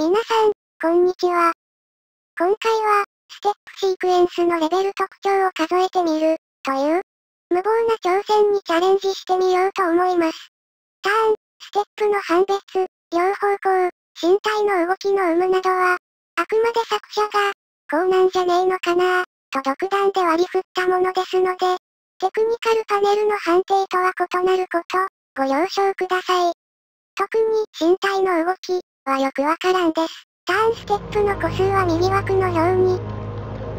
皆さん、こんにちは。今回は、ステップシークエンスのレベル特徴を数えてみる、という、無謀な挑戦にチャレンジしてみようと思います。ターン、ステップの判別、両方向、身体の動きの有無などは、あくまで作者が、こうなんじゃねえのかなと独断で割り振ったものですので、テクニカルパネルの判定とは異なること、ご了承ください。特に身体の動きはよくわからんです。ターンステップの個数は右枠の表に、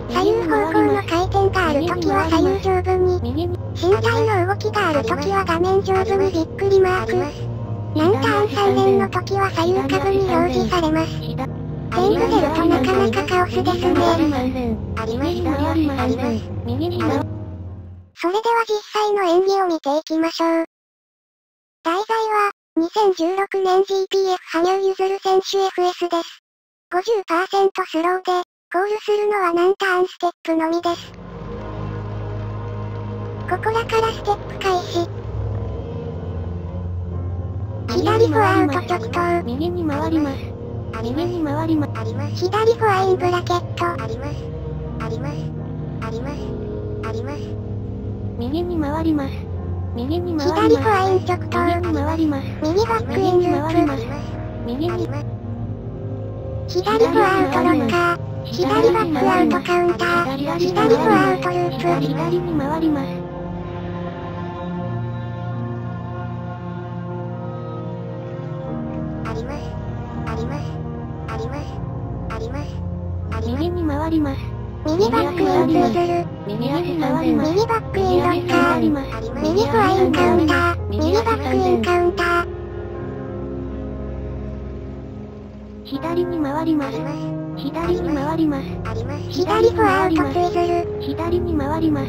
左右方向の回転があるときは左右上部に、身体の動きがあるときは画面上部にびっくりマーク。何ターン3連のときは左右下部に表示されます。全部出るとなかなかカオスですね。ありました、あります。右にそれでは実際の演技を見ていきましょう。題材は、2016年 GPF 羽生結弦選手 FS です。50%スローで、コールするのは何ターンステップのみです。ここらからステップ開始。左フォアウト直投。右に回ります。右に回りま、あります。左フォアインブラケット。あります。あります。あります。あります。右に回ります。右に回ります。左フォアイン直投。右に。左フォアウトロッカー。左バックアウトカウンター。左フォアアウトループ。左に回ります。あります。あります。あります。あります。右に回ります。右バックインツーズル。右足回ります。右バックインロッカー。右フォアインカウンター。右バックインカウンター。左に回ります。左に回ります。左フォアアウトツイズル。左に回ります。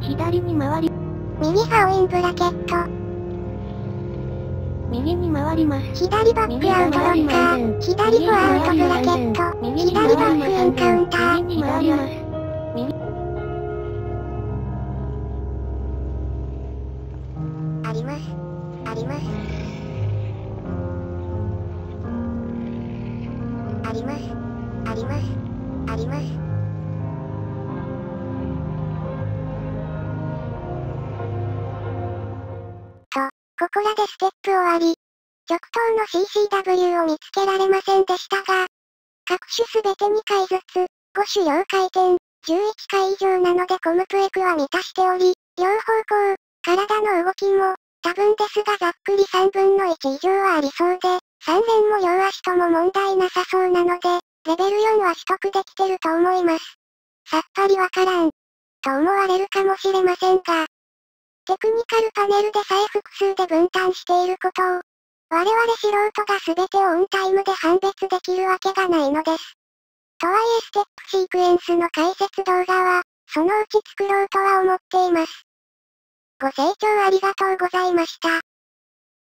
左に回り。右ファオインブラケット。右に回ります。左バックアウトロッカー。左フォアアウトブラケット。左バックインカウンター。右に回ります。ます。あります。あります。と、ここらでステップ終わり。直投の CCW を見つけられませんでしたが、各種すべて2回ずつ、5種両回転、11回以上なのでコムプエクは満たしており、両方向、体の動きも、多分ですがざっくり3分の1以上はありそうで、3連も両足とも問題なさそうなので、レベル4は取得できてると思います。さっぱりわからん。と思われるかもしれませんが、テクニカルパネルでさえ複数で分担していることを、我々素人が全てオンタイムで判別できるわけがないのです。とはいえステップシークエンスの解説動画は、そのうち作ろうとは思っています。ご清聴ありがとうございました。